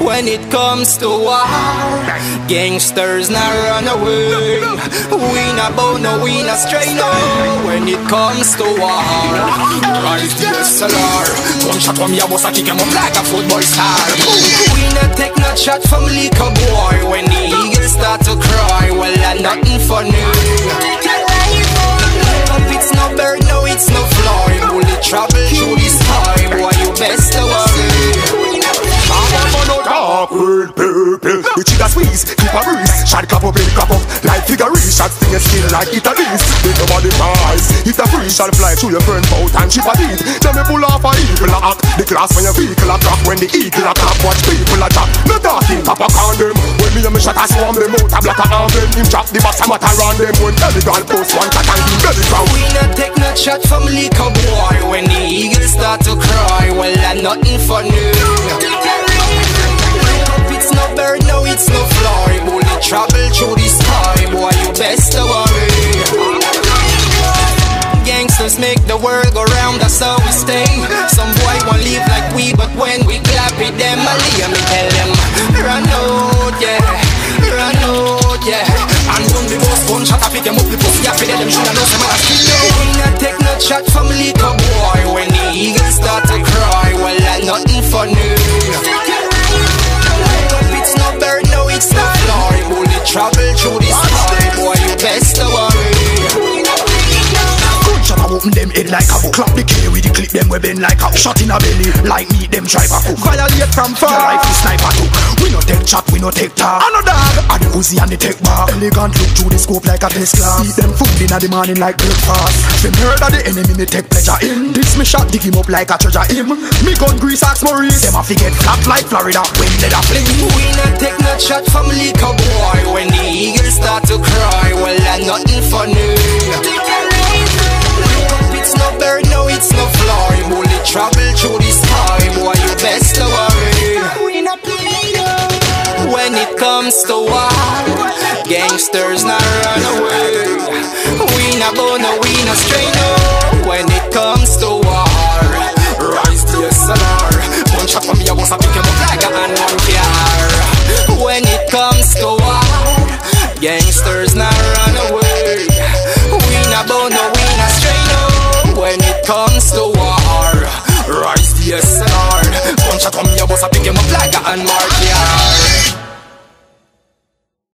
When it comes to war, gangsters not run away. We not bow, no, we not stray, no. When it comes to war, rise the SLR. One shot from your boss, I kick him up like a football star. We not take no shot from liquor boy. When the eagles start to cry, well, I nothing funny. Up, squeeze, keep a breeze. Shot clap up, clap up Like figure Shot sting your skin like it a beast. Think about the price If the free shall fly through your burn bout and chip a beat. Then me pull off a eagle a act The glass when your vehicle a crack When the eagle a clap watch people a drop No talking pop a condom When me and me shot a swarm them out a block a arm them. Him drop the box a matter on them. When elegant post one cat and him belly crown We not take no shot from liquor boy. When the eagle start to cry Well, I nothing funny it's no fly. Bullet travel through the sky, boy, you best worry. Gangsters make the world go round, that's how we stay. Some boy won't live like we, but when we clap it, them I leave me tell them, run out, yeah, run out, yeah. And when the boss gun shot, I pick them up, the pussy, I fit them, should I know some other know. We not take no shot from liquor boy. Head like a book. Clap the K with the clip them we bend like a Shot in a belly like me them drive a cook. Violate from far. Your life is sniper took We no take chat, we no take talk. And a dog. And the Uzi and the tech bar. Elegant look through the scope like a test class Eat them food in the morning like breakfast. Them murder the enemy me take pleasure in. This me shot dig him up like a treasure him. Me gun grease axe Maurice. Them a fi get flat like Florida When they da fling. We not take no shot from liquor boy When the eagles start to cry Well, I nothing funny it's no flying Bullet travel through the sky Boy, you best to worry? When it comes to war Gangsters not run away. We not gonna, we not stray no. When it comes to war Rise to SLR Gunshot from me, I was a pick him up like a unarmed care. When it comes to war Gangsters not and Mark